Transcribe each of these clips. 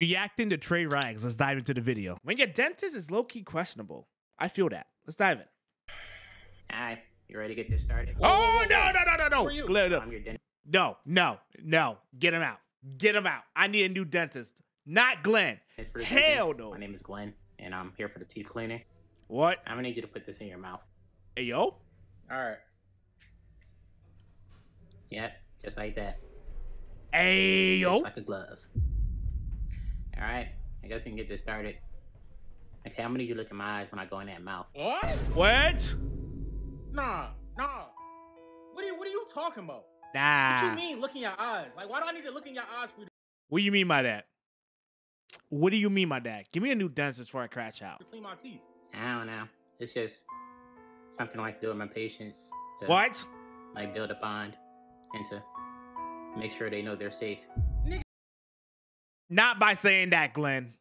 Reacting to TraRags. Let's dive into the video. When your dentist is low key questionable, I feel that. Let's dive in. Alright, you ready to get this started? Oh no no no no no! Who are you? Glenn, no. I'm your dentist. no no no! Get him out! Get him out! I need a new dentist. Not Glenn. for this Hell no. My name is Glenn, and I'm here for the teeth cleaning. What? I'm gonna need you to put this in your mouth. Hey yo. Alright. Yep, just like that. Hey yo. Just like a glove. Alright, I guess we can get this started. Okay, I'm gonna need you to look in my eyes when I go in that mouth. What? What? Nah, nah. What are you what are you talking about? Nah. What you mean look in your eyes? Like why do I need to look in your eyes for you What do you mean by that? What do you mean by that? Give me a new dentist before I crash out. to clean my teeth? I don't know. It's just something I like to do with my patients. To, What? Like build a bond and to make sure they know they're safe. Not by saying that, Glenn.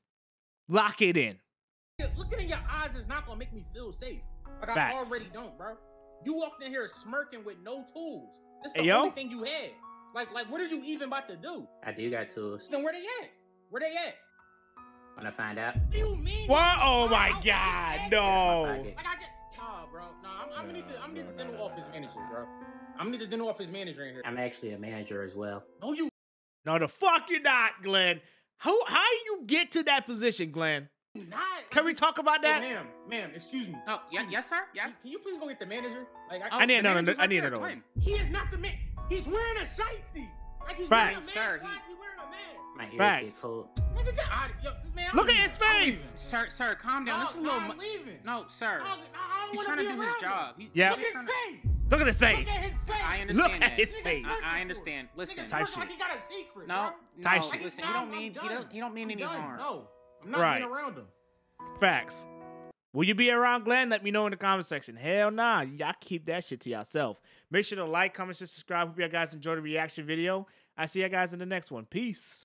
Lock it in. Looking in your eyes is not gonna make me feel safe. Like I Facts. already don't, bro. You walked in here smirking with no tools. This the Hey, yo. only thing you had. Like, like, what are you even about to do? I do got tools. Then where they at? Where they at? Wanna find out? What do you mean? What? Oh my I- I God, asked no. you. pocket. Like I just, nah, bro. Nah, I'm, I'm gonna need the, I'm gonna need the No, dental no, no, office no, manager, no. bro. I'm gonna need the dental office manager in here. I'm actually a manager as well. No, you No, the fuck you're not, Glenn. How how you get to that position, Glenn? not. Can we talk about Oh, that? ma'am, ma'am, excuse me. Oh, yeah, yes, sir. Yes. Can you please go get the manager? Like, I, Oh, I need the no, no, manager's I need there, another one. he is not the man. He's wearing a shiesty. Like he's Facts. wearing a mask. Sir, Why he- is he wearing a mask? My ears Facts. get cold. Nigga, get out yo, man. I'm Look at his face. Sir, sir, calm down. No, this oh, is a little. I'm leaving. No, sir. No, I don't He's trying to do his him. job. He's, Yeah. Look at his face. Look at his Look face. at his face. I Look understand at his face. it's I, I understand. Listen. Nigga, Type shit. like he got a secret. No, bro. Type shit. Listen, Nah, he don't mean he don't he don't mean I'm any done. harm. No, I'm not Right. being around him. Facts. Will you be around Glenn? Let me know in the comment section. Hell nah. Y'all keep that shit to yourself. Make sure to like, comment, and subscribe. Hope you guys enjoyed the reaction video. I see you guys in the next one. Peace.